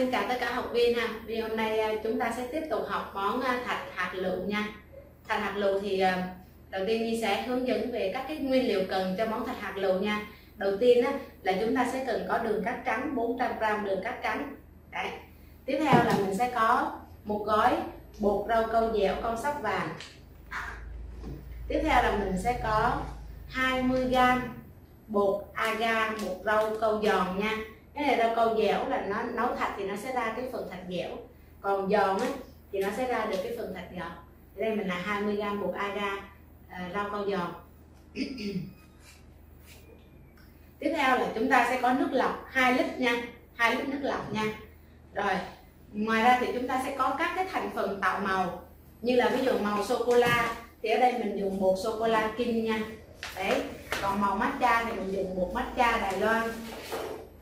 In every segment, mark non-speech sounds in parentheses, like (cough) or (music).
xin chào tất cả học viên ha. Vì hôm nay à, chúng ta sẽ tiếp tục học món à, thạch hạt lựu nha. Thạch hạt lựu thì à, đầu tiên Nhi sẽ hướng dẫn về các cái nguyên liệu cần cho món thạch hạt lựu nha. Đầu tiên á, là chúng ta sẽ cần có đường cát trắng 400g đường cát trắng. Đấy. Tiếp theo là mình sẽ có một gói bột rau câu dẻo con sóc vàng. Tiếp theo là mình sẽ có 20g bột agar bột rau câu giòn nha cái này rau câu dẻo là nó nấu thạch thì nó sẽ ra cái phần thạch dẻo. Còn giòn á thì nó sẽ ra được cái phần thạch giòn. Đây mình là 20 g bột aga à, rau câu giòn. (clears throat) Tiếp theo là chúng ta sẽ có nước lọc 2 lít nha 2 lít nước lọc nha. Rồi ngoài ra thì chúng ta sẽ có các cái thành phần tạo màu như là ví dụ màu sô cô la thì ở đây mình dùng bột sô cô la kinh nha. Đấy còn màu matcha thì mình dùng bột matcha đài loan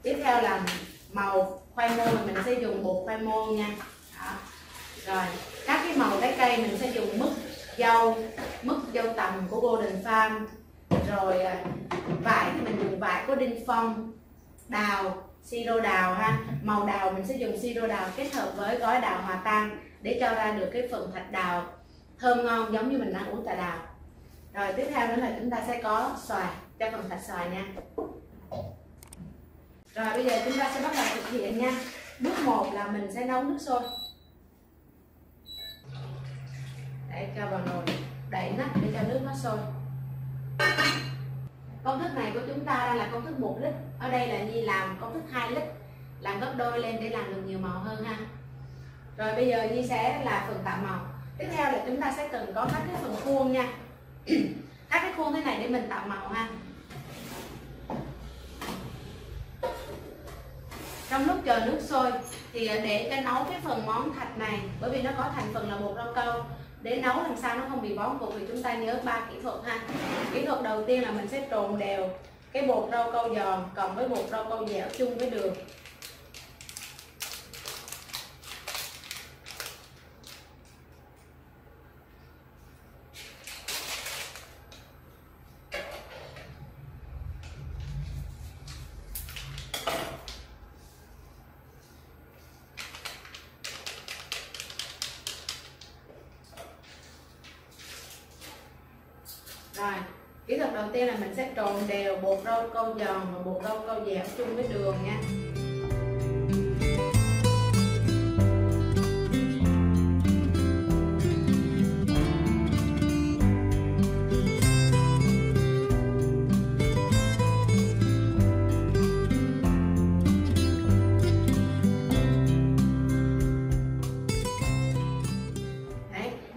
tiếp theo là màu khoai môn mình sẽ dùng bột khoai môn nha. Đó. rồi, các cái màu trái cây mình sẽ dùng mứt, dâu mứt dâu tầm của Golden Farm. Rồi à, vải thì mình dùng vải của Đinh Phong. Đào, siro đào ha. Màu đào mình sẽ dùng siro đào kết hợp với gói đào hòa tan để cho ra được cái phần thạch đào thơm ngon giống như mình đang uống trà đào. Rồi, tiếp theo nữa là chúng ta sẽ có xoài, cho phần thạch xoài nha rồi, bây giờ chúng ta sẽ bắt đầu thực hiện nha. Bước 1 là mình sẽ nấu nước sôi. Để cho vào nồi, đậy nắp để cho nước nó sôi. Công thức này của chúng ta đang là công thức 1 lít. Ở đây là Nhi làm công thức 2 lít. Làm gấp đôi lên để làm được nhiều màu hơn ha. Rồi, bây giờ Nhi sẽ là phần tạo màu. Tiếp theo là chúng ta sẽ cần có các cái phần khuôn nha. (clears throat) Các cái khuôn thế này để mình tạo màu ha. Trong lúc chờ nước sôi, thì à, để cho nấu cái phần món thạch này, bởi vì nó có thành phần là bột rau câu. Để nấu làm sao nó không bị bón cục thì chúng ta nhớ ba kỹ thuật ha. Kỹ thuật đầu tiên là mình sẽ trộn đều cái bột rau câu giòn cộng với bột rau câu dẻo chung với đường. Rồi, kỹ thuật đầu tiên là mình sẽ trộn đều bột rau câu giòn và bột rau câu dẻo chung với đường nha.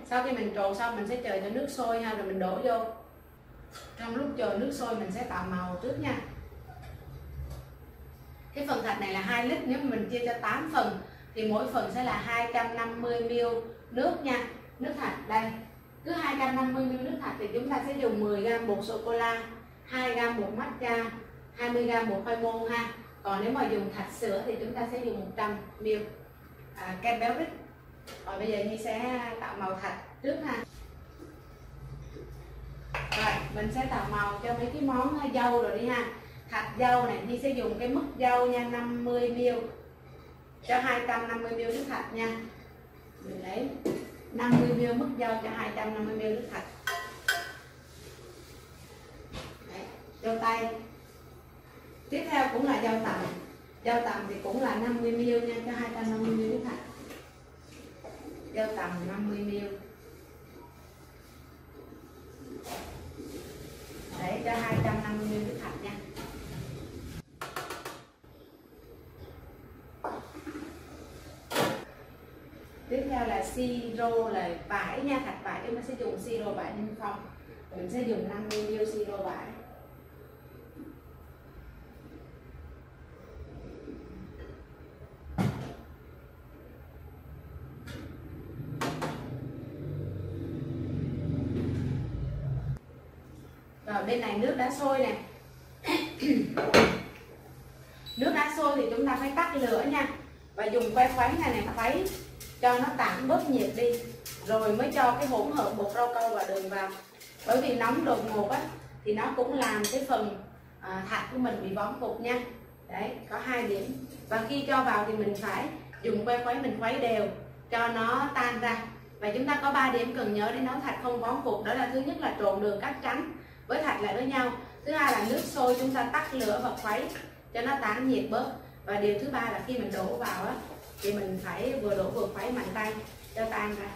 Sau khi mình trộn xong mình sẽ chờ cho nước sôi ha, rồi mình đổ vô trong lúc chờ nước sôi mình sẽ tạo màu trước nha. Cái phần thạch này là 2 lít nếu mình chia cho 8 phần thì mỗi phần sẽ là 250 ml nước nha. Nước thạch đây cứ 250 ml nước thạch thì chúng ta sẽ dùng 10 g bột sô cô la 2 g bột matcha 20 g bột khoai môn ha. Còn nếu mà dùng thạch sữa thì chúng ta sẽ dùng 100 ml à, kem béo rít rồi bây giờ Nhi sẽ tạo màu thạch trước ha rồi mình sẽ tạo màu cho mấy cái món ờ, dâu rồi đi ha. Hạt dâu này Nhi sẽ dùng cái mức dâu nha 50 ml cho 250 ml nước hạt nha. Mình lấy 50 ml mức dâu cho 250 ml nước hạt. Đấy, dâu tay tiếp theo cũng là dâu tằm. Dâu tằm thì cũng là 50 ml nha cho 250 ml nước hạt. Dâu tằm 50ml để cho 250 ml nước thật nha. Tiếp theo là siro là vải nha, thạch vải. Chúng ta sẽ dùng siro vải ninh phong. Mình sẽ dùng 50 ml siro vải. Rồi bên này nước đã sôi này. (coughs) Nước đã sôi thì chúng ta phải tắt lửa nha. Và dùng que khuấy này này khuấy cho nó tạm bớt nhiệt đi. Rồi mới cho cái hỗn hợp bột rau câu và đường vào. Bởi vì nóng đột ngột á thì nó cũng làm cái phần à, thạch của mình bị bóng cục nha. Đấy có hai điểm. Và khi cho vào thì mình phải dùng que khuấy mình khuấy đều cho nó tan ra. Và chúng ta có 3 điểm cần nhớ để nấu thạch không vón cục. Đó là thứ nhất là trộn đường cắt trắng với thạch lại với nhau. Thứ hai là nước sôi chúng ta tắt lửa và khuấy cho nó tán nhiệt bớt. Và điều thứ ba là khi mình đổ vào á, thì mình phải vừa đổ vừa khuấy mạnh tay cho tan ra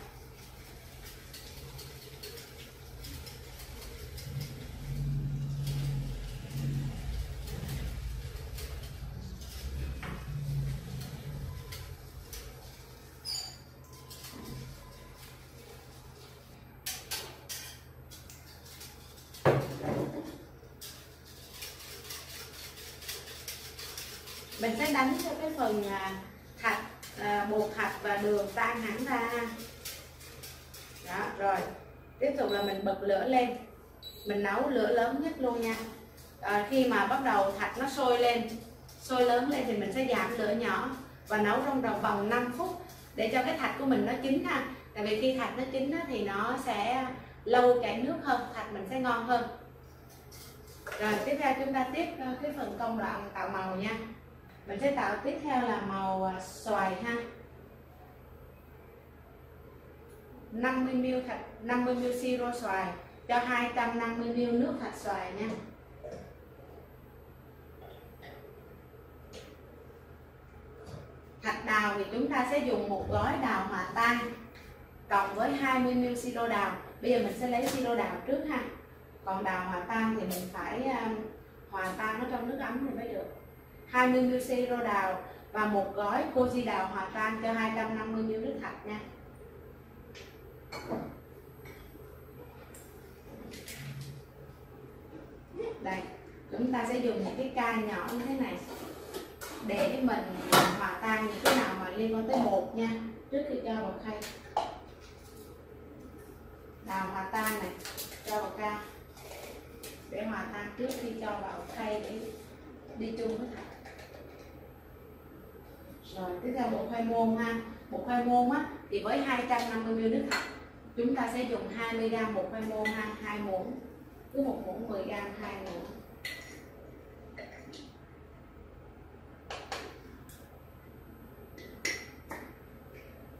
mình sẽ đánh cho cái phần à, thạch à, bột thạch và đường tan hẳn ra. Đó rồi. Tiếp tục là mình bật lửa lên. Mình nấu lửa lớn nhất luôn nha. À, khi mà bắt đầu thạch nó sôi lên sôi lớn lên thì mình sẽ giảm lửa nhỏ và nấu trong vòng vòng 5 phút để cho cái thạch của mình nó chín ha. Tại vì khi thạch nó chín thì nó sẽ lâu chảy nước hơn thạch mình sẽ ngon hơn. Rồi tiếp theo chúng ta tiếp à, cái phần công đoạn tạo màu nha mình sẽ tạo tiếp theo là màu à, xoài ha. 50ml thạch 50ml siro xoài, cho 250ml nước thạch xoài nha. Thạch đào thì chúng ta sẽ dùng một gói đào hòa tan, cộng với 20ml siro đào. Bây giờ mình sẽ lấy siro đào trước ha. Còn đào hòa tan thì mình phải à, hòa tan nó trong nước ấm thì mới được. 20ml siro đào và một gói koji đào hòa tan cho 250ml nước thạch nha. Đây, chúng ta sẽ dùng một cái ca nhỏ như thế này để mình hòa tan những cái nào mà liên quan tới bột nha. Trước khi cho vào khay. Đào hòa tan này, cho vào ca. Để hòa tan trước khi cho vào khay để đi chung với thạch rồi, tiếp theo bột khoai môn ha. Bột khoai môn á, thì với 250ml nước thạch chúng ta sẽ dùng 20g bột khoai môn ha, hai muỗng, cứ một muỗng 10g hai muỗng.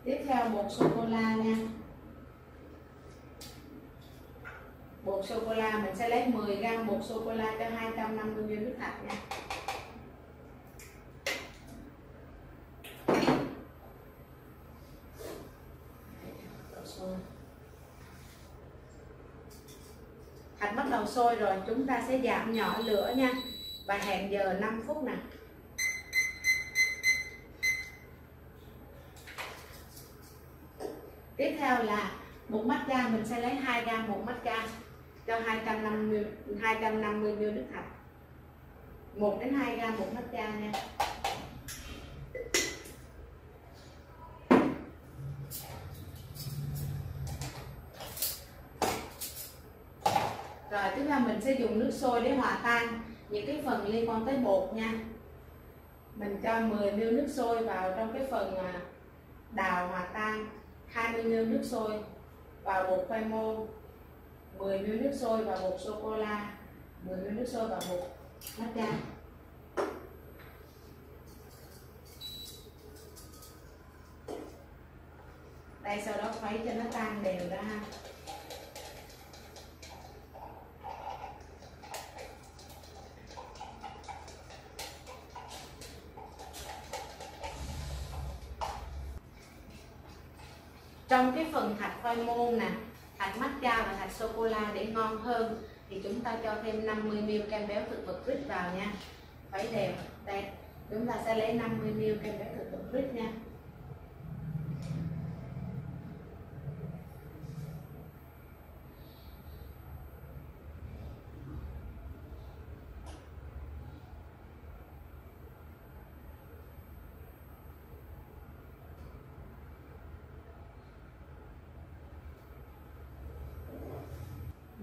Tiếp theo bột sô cô la nha. Bột sô cô la, mình sẽ lấy 10g bột sô cô la cho 250ml nước thạch nha. Thạch sôi rồi, chúng ta sẽ giảm nhỏ lửa nha. Và hẹn giờ 5 phút nè. Tiếp theo là một mắt ga, mình sẽ lấy 2 gam một mắt ga cho 250 250 ml nước thạch. 1 đến 2 gam một mắt ga nha rồi tiếp theo mình sẽ dùng nước sôi để hòa tan những cái phần liên quan tới bột nha. Mình cho 10 ml nước sôi vào trong cái phần à, đào hòa tan 20 ml nước sôi vào bột khoai môn 10 ml nước sôi vào bột sô cô la 10 ml nước sôi vào bột matcha. Đây, sau đó khuấy cho nó tan đều ra. ha trong cái phần thạch khoai môn nè, thạch matcha và thạch sô cô la để ngon hơn, thì chúng ta cho thêm 50 ml kem béo thực vật rít vào nha. Khuấy đều đây chúng ta sẽ lấy 50 ml kem béo thực vật rít nha.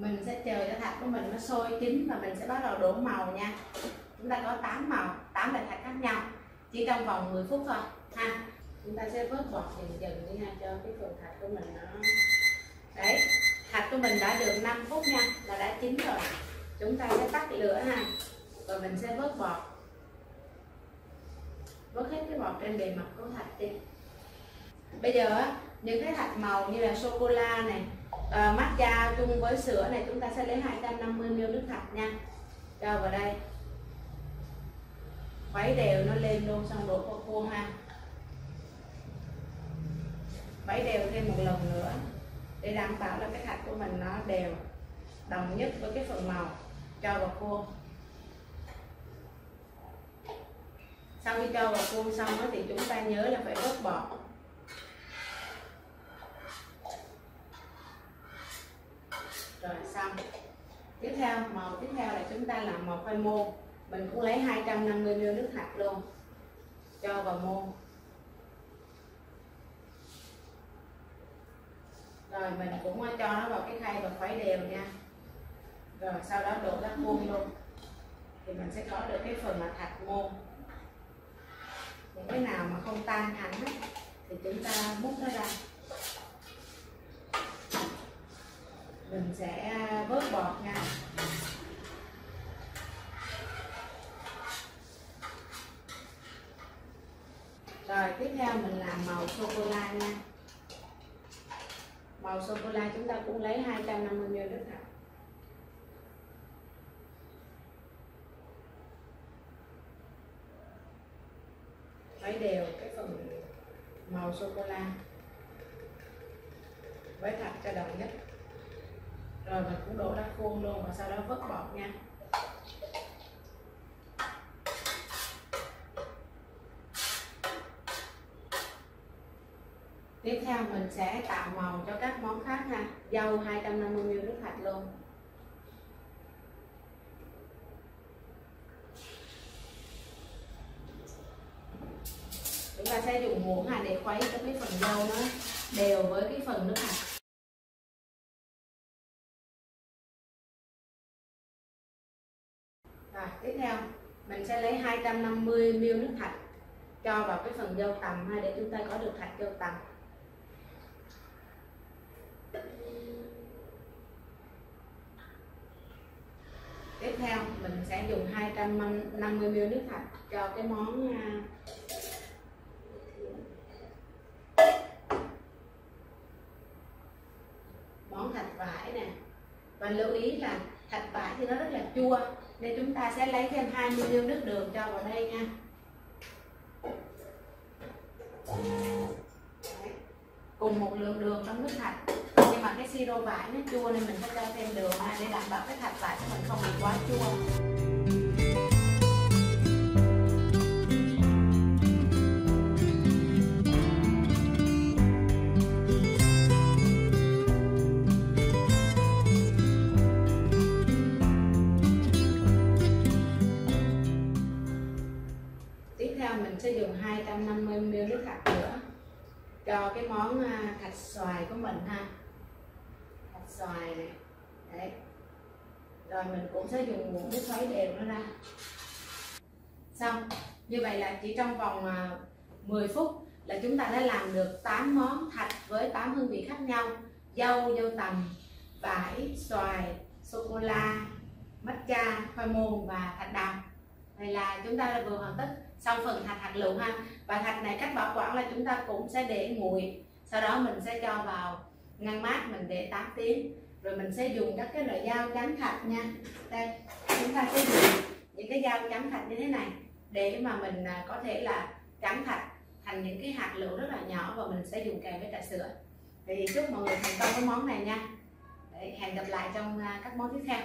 Mình sẽ chờ cho thạch của mình nó sôi chín và mình sẽ bắt đầu đổ màu nha. Chúng ta có 8 màu 8 loại thạch khác nhau. Chỉ trong vòng 10 phút thôi. Ha, chúng ta sẽ vớt bọt dần dần đi ha, cho cái phần thạch của mình nó đấy, thạch của mình đã được 5 phút nha, là đã chín rồi. Chúng ta sẽ tắt lửa ha, và mình sẽ vớt bọt. Vớt hết cái bọt trên bề mặt của thạch đi. Bây giờ những cái thạch màu như là sô cô la này Ờ, uh, matcha chung với sữa này chúng ta sẽ lấy 250 ml nước thật nha. Cho vào đây. Khuấy đều nó lên luôn xong đổ vào khuôn ha. Khuấy đều thêm một lần nữa để đảm bảo là cái thạch của mình nó đều đồng nhất với cái phần màu. Cho vào khuôn sau khi cho vào khuôn xong thì chúng ta nhớ là phải vớt bọt rồi xong tiếp theo, màu tiếp theo là chúng ta làm màu khoai môn mình cũng lấy 250 ml nước hạt luôn, cho vào môn rồi, mình cũng cho nó vào cái khay và khuấy đều nha. Rồi, sau đó đổ ra khuôn luôn. Thì mình sẽ có được cái phần là hạt môn những cái nào mà không tan hẳn thì chúng ta múc nó ra. Mình sẽ à, vớt bọt nha. Rồi, tiếp theo mình làm màu sô cô la nha. Màu sô cô la chúng ta cũng lấy 250 ml nước hạt lấy đều cái phần màu sô cô la. Với thật cho đồng nhất rồi mình cũng đổ đá khuôn luôn và sau đó vớt bọt nha. Tiếp theo mình sẽ tạo màu cho các món khác ha dâu 250 ml nước hạt luôn. Chúng ta sẽ dùng muỗng này để khuấy cho cái phần dâu nó đều với cái phần nước hạt. Rồi, tiếp theo, mình sẽ lấy 250 ml nước thạch cho vào cái phần dâu tằm ha, để chúng ta có được thạch dâu tằm. Tiếp theo, mình sẽ dùng 250 ml nước thạch cho cái món à, món thạch vải nè. Và lưu ý là thạch vải thì nó rất là chua nên chúng ta sẽ lấy thêm 20 ml nước đường cho vào đây nha. Đấy. cùng một lượng đường trong nước thạch. Nhưng mà cái siro vải nó chua nên mình sẽ cho thêm đường để đảm bảo cái thạch vải của mình không bị quá chua. Cái món à, thạch xoài của mình ha. Thạch xoài này. Đấy. Rồi mình cũng sẽ dùng muỗng để khuấy đều nó ra. Xong, như vậy là chỉ trong vòng à, 10 phút là chúng ta đã làm được 8 món thạch với 8 hương vị khác nhau. Dâu dâu tằm, vải, xoài, sô cô la, matcha, khoai môn và thạch đào. Vậy là chúng ta đã vừa hoàn tất xong phần hạt hạt lựu ha. Và hạt này cách bảo quản là chúng ta cũng sẽ để nguội. Sau đó mình sẽ cho vào ngăn mát mình để 8 tiếng. Rồi mình sẽ dùng các cái loại dao chấm hạt nha. Đây, chúng ta sẽ dùng những cái dao chấm hạt như thế này để mà mình à, có thể là chấm hạt thành những cái hạt lựu rất là nhỏ và mình sẽ dùng kèm với trà sữa. Thì chúc mọi người thành công với món này nha. Để hẹn gặp lại trong à, các món tiếp theo.